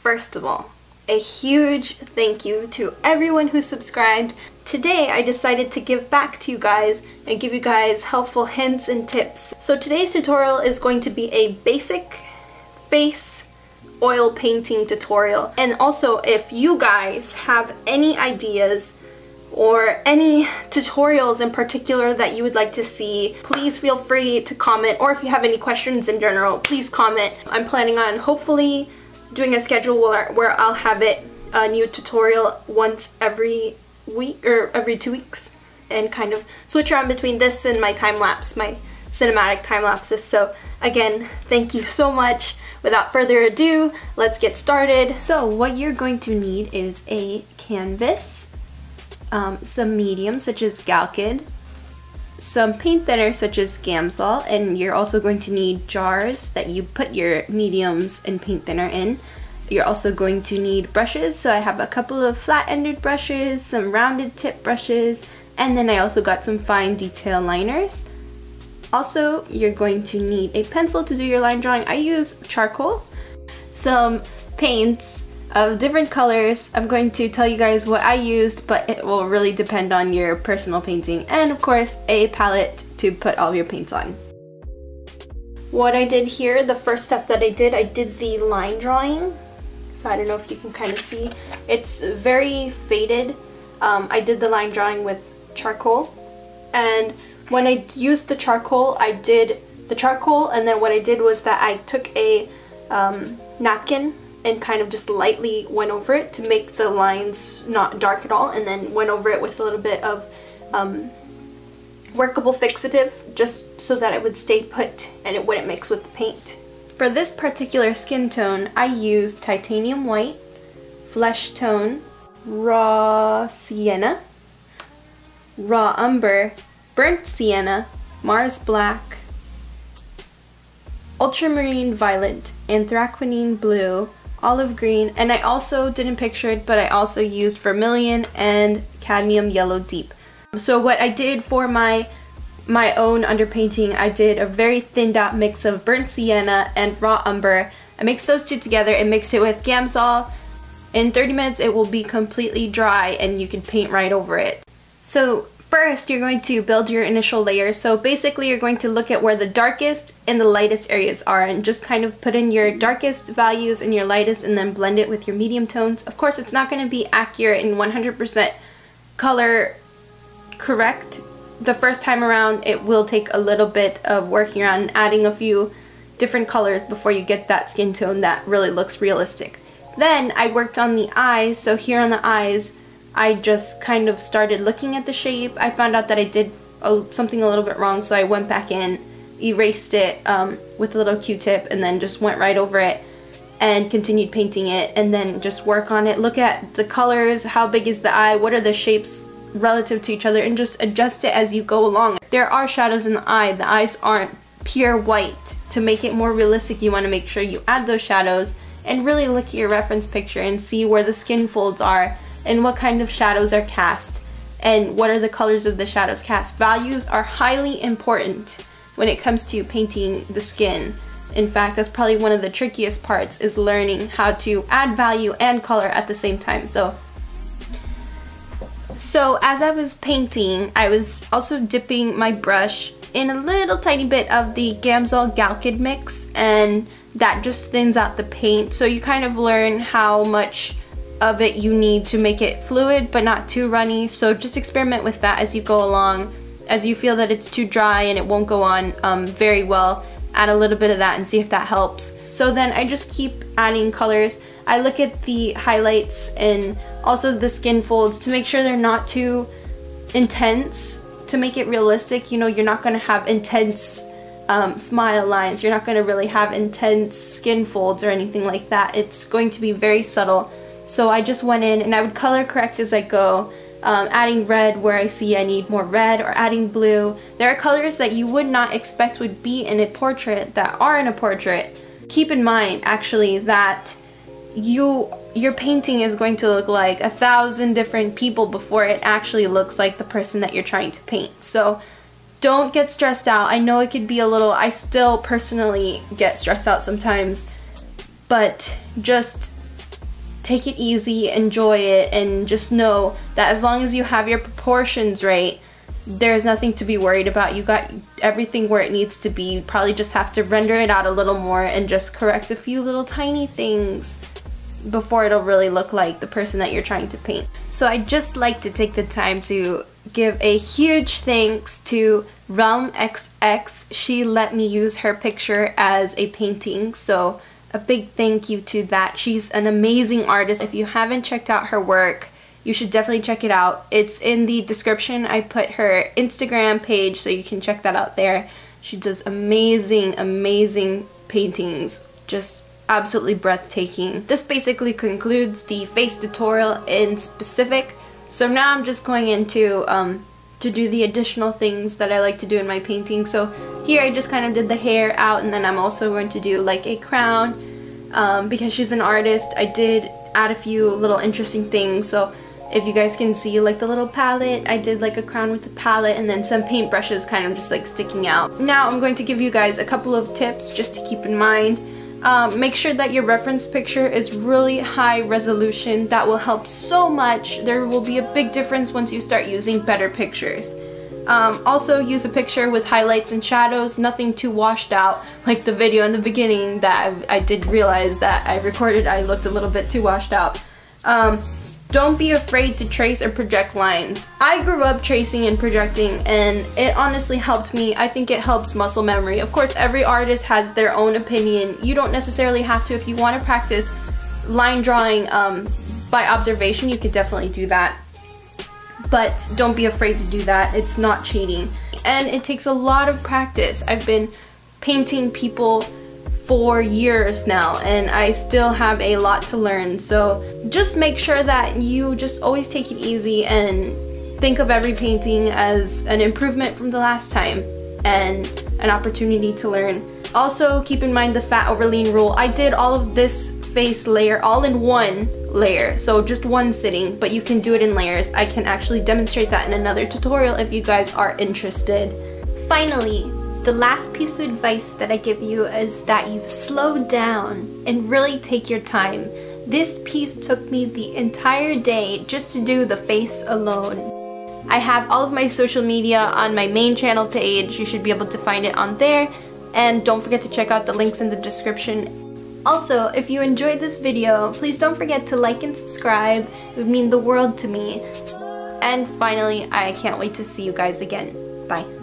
First of all, a huge thank you to everyone who subscribed. Today I decided to give back to you guys and give you guys helpful hints and tips. So today's tutorial is going to be a basic face oil painting tutorial. And also if you guys have any ideas or any tutorials in particular that you would like to see, please feel free to comment or if you have any questions in general, please comment. I'm planning on hopefully doing a schedule where, where I'll have it a new tutorial once every week or every two weeks and kind of switch around between this and my time lapse, my cinematic time lapses. So again, thank you so much. Without further ado, let's get started. So what you're going to need is a canvas, um, some medium such as Galkyd, some paint thinner such as Gamsol, and you're also going to need jars that you put your mediums and paint thinner in. You're also going to need brushes, so I have a couple of flat-ended brushes, some rounded tip brushes, and then I also got some fine detail liners. Also, you're going to need a pencil to do your line drawing. I use charcoal, some paints of different colors. I'm going to tell you guys what I used, but it will really depend on your personal painting. And of course, a palette to put all your paints on. What I did here, the first step that I did, I did the line drawing. So I don't know if you can kind of see. It's very faded. Um, I did the line drawing with charcoal. And when I used the charcoal, I did the charcoal and then what I did was that I took a um, napkin and kind of just lightly went over it to make the lines not dark at all and then went over it with a little bit of um, workable fixative just so that it would stay put and it wouldn't mix with the paint. For this particular skin tone, I used titanium white, flesh tone, raw sienna, raw umber, burnt sienna, Mars black, ultramarine violet, anthraquinone blue, olive green, and I also didn't picture it, but I also used vermilion and cadmium yellow deep. So what I did for my my own underpainting, I did a very thinned out mix of burnt sienna and raw umber. I mixed those two together and mixed it with Gamsol. In 30 minutes it will be completely dry and you can paint right over it. So First, you're going to build your initial layer. So basically, you're going to look at where the darkest and the lightest areas are and just kind of put in your darkest values and your lightest and then blend it with your medium tones. Of course, it's not going to be accurate and 100% color correct the first time around. It will take a little bit of working around adding a few different colors before you get that skin tone that really looks realistic. Then I worked on the eyes. So here on the eyes, I just kind of started looking at the shape. I found out that I did a, something a little bit wrong, so I went back in, erased it um, with a little q-tip, and then just went right over it and continued painting it, and then just work on it. Look at the colors, how big is the eye, what are the shapes relative to each other, and just adjust it as you go along. There are shadows in the eye. The eyes aren't pure white. To make it more realistic, you want to make sure you add those shadows and really look at your reference picture and see where the skin folds are and what kind of shadows are cast and what are the colors of the shadows cast. Values are highly important when it comes to painting the skin. In fact, that's probably one of the trickiest parts is learning how to add value and color at the same time. So, so as I was painting, I was also dipping my brush in a little tiny bit of the Gamsol Galkyd mix and that just thins out the paint. So you kind of learn how much of it you need to make it fluid but not too runny. So just experiment with that as you go along. As you feel that it's too dry and it won't go on um, very well, add a little bit of that and see if that helps. So then I just keep adding colors. I look at the highlights and also the skin folds to make sure they're not too intense to make it realistic. You know, you're not going to have intense um, smile lines. You're not going to really have intense skin folds or anything like that. It's going to be very subtle so I just went in and I would color correct as I go, um, adding red where I see I need more red or adding blue. There are colors that you would not expect would be in a portrait that are in a portrait. Keep in mind actually that you your painting is going to look like a thousand different people before it actually looks like the person that you're trying to paint. So don't get stressed out. I know it could be a little, I still personally get stressed out sometimes, but just take it easy, enjoy it, and just know that as long as you have your proportions right, there's nothing to be worried about. You got everything where it needs to be. You probably just have to render it out a little more and just correct a few little tiny things before it'll really look like the person that you're trying to paint. So I just like to take the time to give a huge thanks to Realm XX. She let me use her picture as a painting, so a big thank you to that. She's an amazing artist. If you haven't checked out her work, you should definitely check it out. It's in the description. I put her Instagram page so you can check that out there. She does amazing, amazing paintings. Just absolutely breathtaking. This basically concludes the face tutorial in specific. So now I'm just going into um, to do the additional things that I like to do in my painting. So here I just kind of did the hair out and then I'm also going to do like a crown um, because she's an artist. I did add a few little interesting things. So if you guys can see like the little palette, I did like a crown with the palette and then some paintbrushes kind of just like sticking out. Now I'm going to give you guys a couple of tips just to keep in mind. Um, make sure that your reference picture is really high resolution. That will help so much. There will be a big difference once you start using better pictures. Um, also use a picture with highlights and shadows, nothing too washed out like the video in the beginning that I, I did realize that I recorded I looked a little bit too washed out. Um, don't be afraid to trace or project lines. I grew up tracing and projecting and it honestly helped me. I think it helps muscle memory. Of course, every artist has their own opinion. You don't necessarily have to. If you want to practice line drawing um, by observation, you could definitely do that. But don't be afraid to do that. It's not cheating. And it takes a lot of practice. I've been painting people four years now and I still have a lot to learn so just make sure that you just always take it easy and think of every painting as an improvement from the last time and an opportunity to learn. Also keep in mind the fat over lean rule. I did all of this face layer all in one layer so just one sitting but you can do it in layers. I can actually demonstrate that in another tutorial if you guys are interested. Finally, the last piece of advice that I give you is that you slow down and really take your time. This piece took me the entire day just to do the face alone. I have all of my social media on my main channel page. You should be able to find it on there. And don't forget to check out the links in the description. Also, if you enjoyed this video, please don't forget to like and subscribe. It would mean the world to me. And finally, I can't wait to see you guys again. Bye.